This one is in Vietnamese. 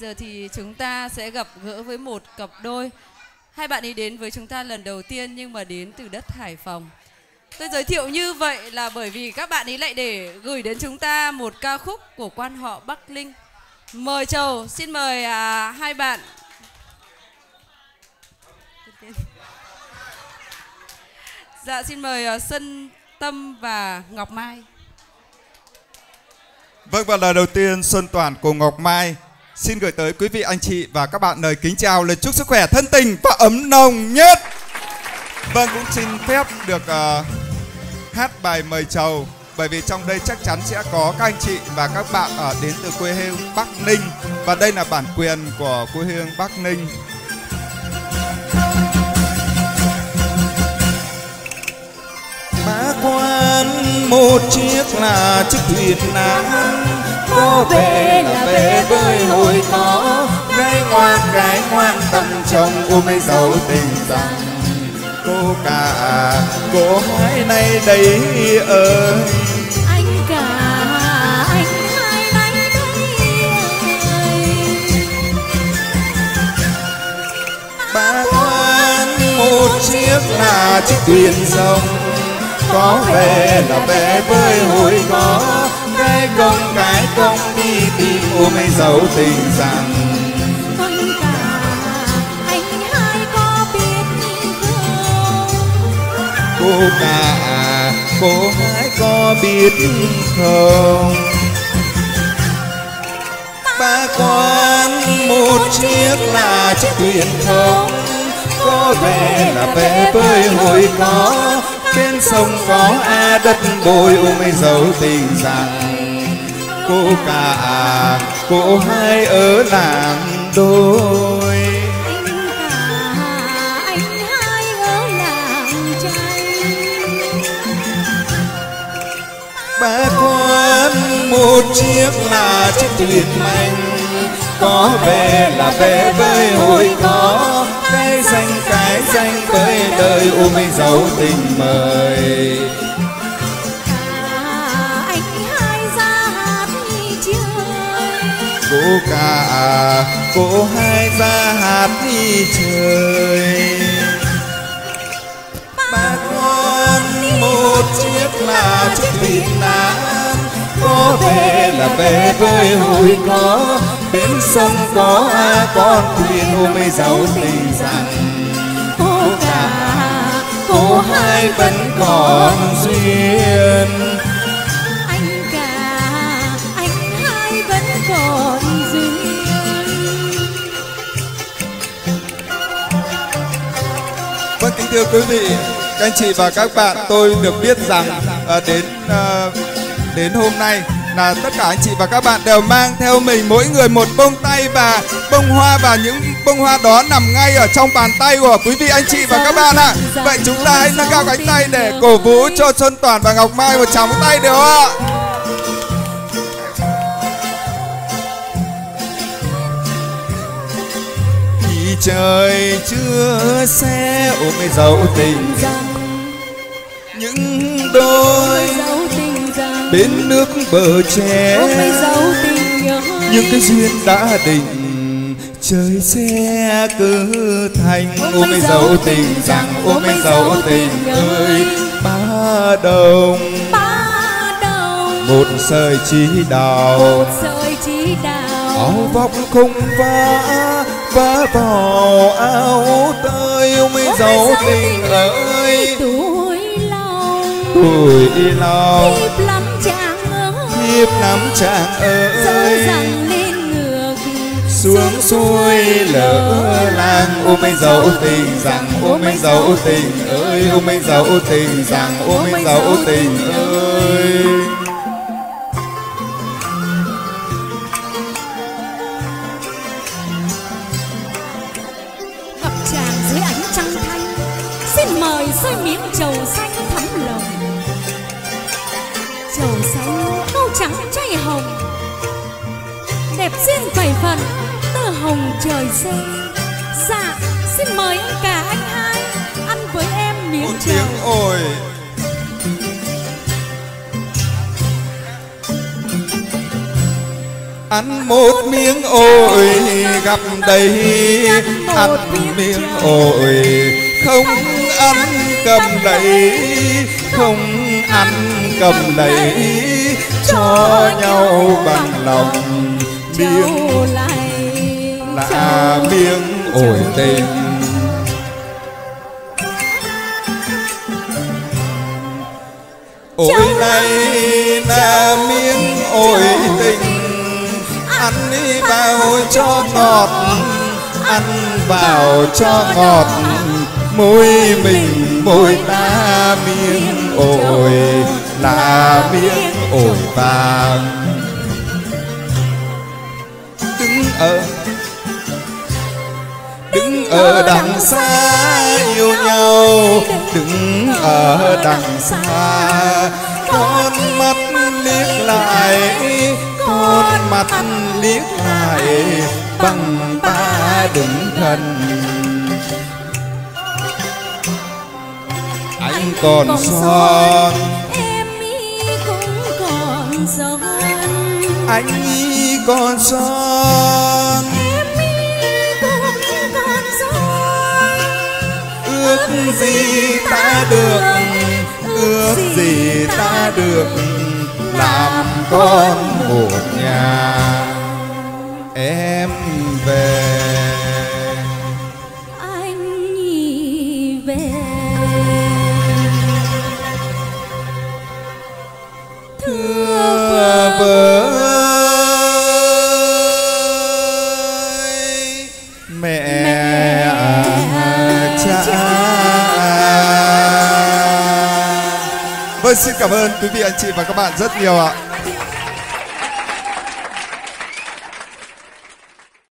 Giờ thì chúng ta sẽ gặp gỡ với một cặp đôi. Hai bạn ấy đến với chúng ta lần đầu tiên nhưng mà đến từ đất Hải Phòng. Tôi giới thiệu như vậy là bởi vì các bạn ấy lại để gửi đến chúng ta một ca khúc của quan họ Bắc Linh. Mời chầu, xin mời à, hai bạn. Dạ xin mời à, uh, Sân Tâm và Ngọc Mai. Vâng và lời đầu tiên Xuân Toàn cùng Ngọc Mai xin gửi tới quý vị anh chị và các bạn lời kính chào lời chúc sức khỏe thân tình và ấm nồng nhất. Vâng cũng xin phép được uh, hát bài mời chầu bởi vì trong đây chắc chắn sẽ có các anh chị và các bạn ở đến từ quê hương Bắc Ninh và đây là bản quyền của quê hương Bắc Ninh. má qua một chiếc là chiếc thuyền nan có về là về bơi hồi có. gái ngoan gái ngoan tâm trong ôm lấy dấu tình rằng. Cô cả cô hai này đây ơi. Anh cả anh hai nay đây ơi. Bá quan một chiếc là chiếc thuyền rồng có về là về bơi hồi có. Cái công cái công đi tìm ôm lấy dấu tình rằng. Anh cả anh hai có biết không cô cả cô hai có biết không? ba quan một chiếc là chiếc thuyền không có về là về bơi hồi có. Trên sông có a đất bồi ôm ấy dấu tình rằng. Cô cả cô hai ở làng đôi. Anh cả anh hai ở làng trai ba con một chiếc là chiếc thuyền manh. Có về là về bơi hồi có. Bé danh, cái danh bơi đời u minh dấu tình mời. Cô cả à, cô hai ra hát đi chơi. Ba con một chiếc là chiếc thuyền nan có về là về với hồi có bên sông có a con thuyền hôm ấy giàu tình rằng hai vẫn còn duyên. Anh cả anh hai vẫn còn duyên. Vâng kính thưa quý vị, các anh chị và các bạn, tôi được biết rằng à, đến à, đến hôm nay là tất cả anh chị và các bạn đều mang theo mình mỗi người một bông tay và bông hoa và những bông hoa đó nằm ngay ở trong bàn tay của quý vị anh chị và các bạn ạ. Vậy chúng ta hãy nâng cao cánh tay để cổ vũ cho Xuân Toàn và Ngọc Mai một tràng tay được không ạ? khi trời chưa xe ôm dấu tình những đôi bên nước bờ tre những cái duyên đã định trời xe cứ thành. Ôm ấy dấu tình rằng ôm ấy dấu tình ơi ba đồng. Một sợi chỉ đào. Áo vóc không vá vá vào áo tơi. Ôm ấy dấu tình ơi tuổi lâu lòng thiếp lắm chàng ơi. Thiếp nắm chàng dẫu ơi. rằng lên ngược. Xuống xuôi lỡ làng. ôm ấy dấu tình rằng ôm ấy dấu tình. ơi. Ôm ấy dấu tình rằng ôm ấy dấu tình ơi. Gặp chàng dưới ánh trăng thanh xin mời xơi miếng trầu xanh thắm lòng trầu xanh câu trắng chay hồng. Đẹp duyên bảy phần tơ hồng trời xanh. Dạ xin mời anh cả anh hai ăn với em miếng Một trầu. tiếng ăn một miếng ổi gặp đầy ăn miếng ổi không ăn cầm lấy không ăn cầm lấy cho nhau bằng lòng. Miếng là miếng ổi tình ổi này là miếng ổi tình. Ăn đi vào cho ngọt, ăn vào cho ngọt. Môi mình môi ta miếng ổi là miếng ổi vàng. Đứng ở đứng ở đằng xa yêu nhau. đứng ở đằng xa con mắt liếc lại. con mắt liếc lại bằng ta đứng gần. anh còn son anh cũng còn son. Ước gì ta được ước gì ta được? làm con một nhà. em về. Anh nhì về vâng xin cảm ơn quý vị anh chị và các bạn rất nhiều ạ.